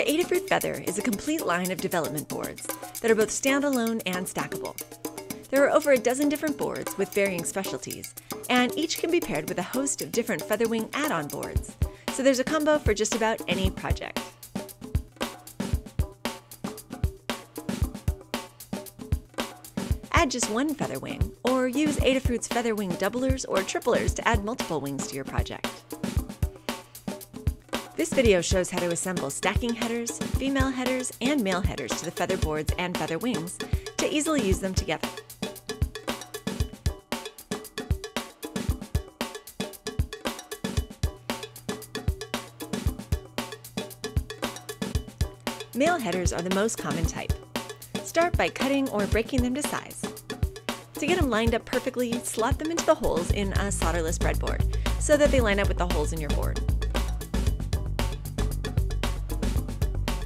The Adafruit Feather is a complete line of development boards that are both standalone and stackable. There are over a dozen different boards with varying specialties, and each can be paired with a host of different Featherwing add-on boards, so there's a combo for just about any project. Add just one feather wing, or use Adafruit's Featherwing doublers or triplers to add multiple wings to your project. This video shows how to assemble stacking headers, female headers, and male headers to the feather boards and feather wings to easily use them together. Male headers are the most common type. Start by cutting or breaking them to size. To get them lined up perfectly, slot them into the holes in a solderless breadboard so that they line up with the holes in your board.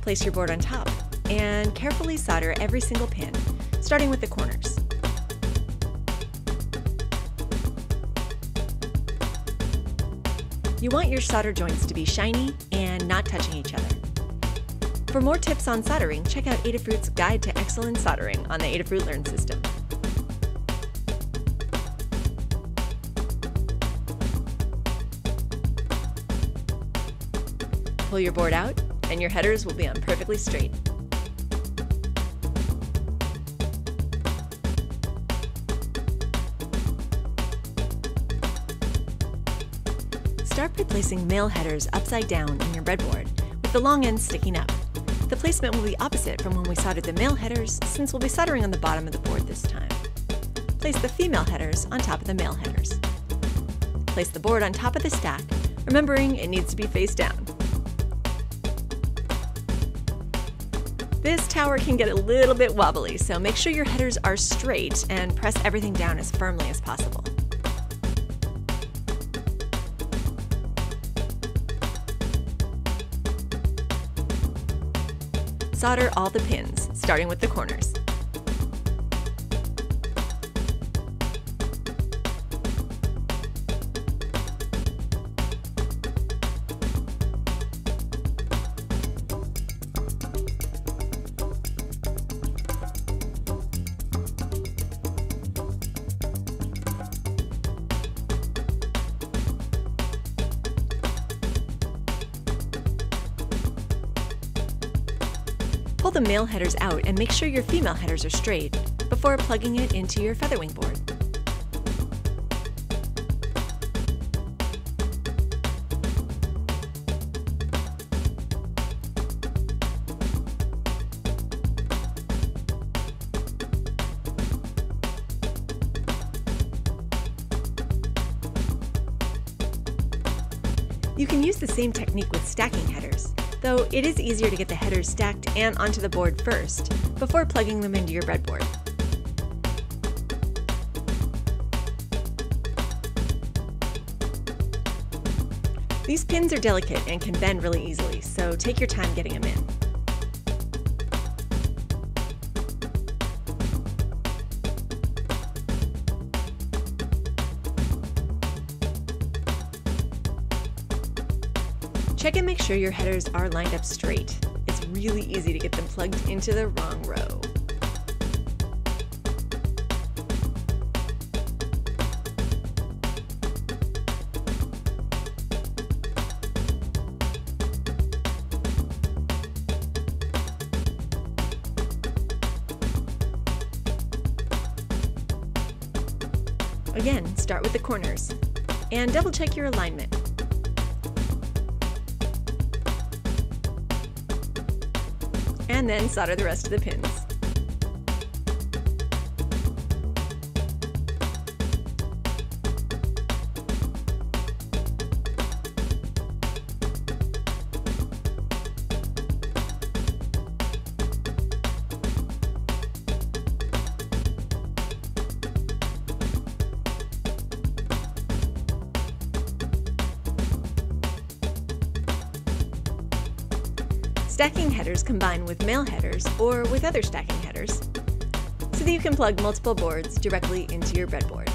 Place your board on top and carefully solder every single pin, starting with the corners. You want your solder joints to be shiny and not touching each other. For more tips on soldering, check out Adafruit's Guide to Excellent Soldering on the Adafruit Learn system. Pull your board out and your headers will be on perfectly straight. Start by placing male headers upside down in your breadboard, with the long ends sticking up. The placement will be opposite from when we soldered the male headers, since we'll be soldering on the bottom of the board this time. Place the female headers on top of the male headers. Place the board on top of the stack, remembering it needs to be face down. This tower can get a little bit wobbly, so make sure your headers are straight and press everything down as firmly as possible. Solder all the pins, starting with the corners. Pull the male headers out and make sure your female headers are straight before plugging it into your featherwing board. You can use the same technique with stacking headers, though it is easier to get the headers stacked and onto the board first, before plugging them into your breadboard. These pins are delicate and can bend really easily, so take your time getting them in. Check and make sure your headers are lined up straight. It's really easy to get them plugged into the wrong row. Again, start with the corners and double check your alignment. And then solder the rest of the pins. Stacking headers combine with male headers or with other stacking headers so that you can plug multiple boards directly into your breadboard.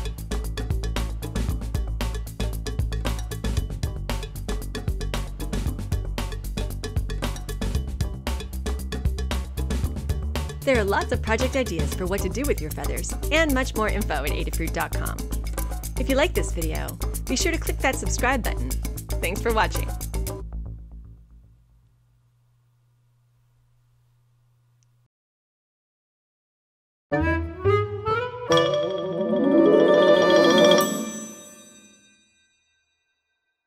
There are lots of project ideas for what to do with your feathers, and much more info at adafruit.com. If you like this video, be sure to click that subscribe button. Thanks for watching.